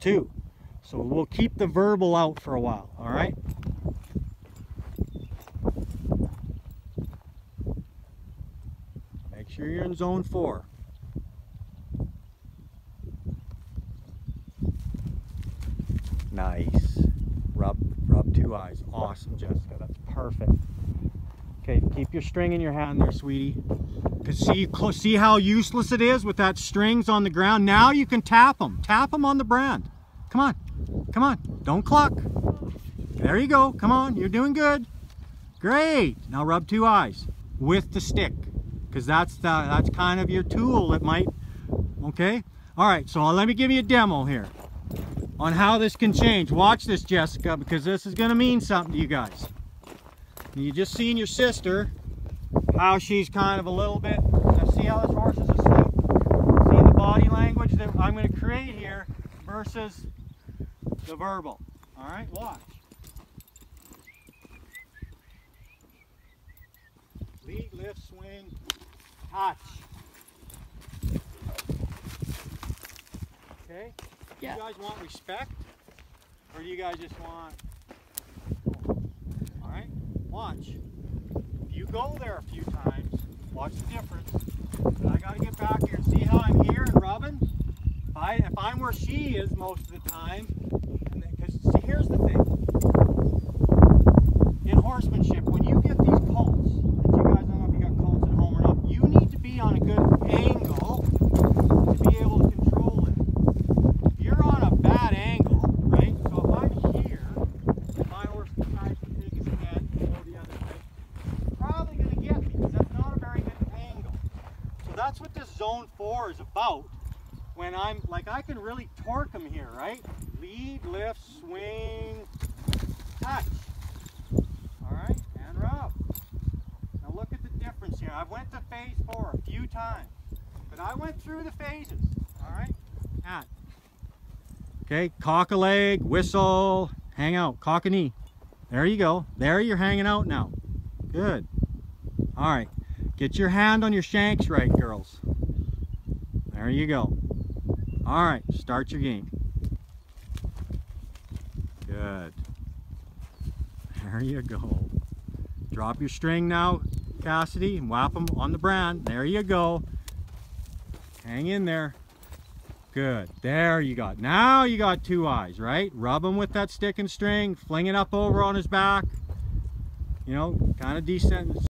too. So we'll keep the verbal out for a while, all right? Make sure you're in zone four. Nice. Rub, rub two eyes. Awesome, Jessica. That's perfect. Okay, keep your string in your hand there, sweetie. Cause see, see how useless it is with that strings on the ground. Now you can tap them. Tap them on the brand. Come on, come on. Don't cluck. There you go. Come on, you're doing good. Great. Now rub two eyes with the stick, because that's the, that's kind of your tool that might. Okay. All right. So let me give you a demo here on how this can change. Watch this, Jessica, because this is going to mean something to you guys. You just seen your sister, how she's kind of a little bit, see how this horse is asleep? See the body language that I'm going to create here versus the verbal. All right, watch. Lead, lift, swing, touch. Okay? Yeah. You guys want respect? Or do you guys just want Alright? Watch. Go there a few times, watch the difference. But I gotta get back here and see how I'm here and rubbing. If, I, if I'm where she is most of the time, because see here's the thing. In horsemanship, when you get these colts, and you guys don't know if you got colts at home or not, you need to be on a good angle to be able to control it. If you're on a bad angle, right? So if I'm here, if my horse decides to take his head and go the other way, he's probably going to get me because that's not a very good angle. So that's what this zone four is about. When I'm like, I can really torque them here, right? Lead, lift, swing, touch. All right, and rub. Now look at the difference here. I went to phase four a few times, but I went through the phases. All right, at. Okay, cock a leg, whistle, hang out, cock a knee. There you go. There you're hanging out now. Good. All right, get your hand on your shanks right, girls. There you go. All right, start your game. Good. There you go. Drop your string now, Cassidy, and whap them on the brand. There you go. Hang in there. Good. There you got. Now you got two eyes, right? Rub him with that stick and string. Fling it up over on his back. You know, kind of decent.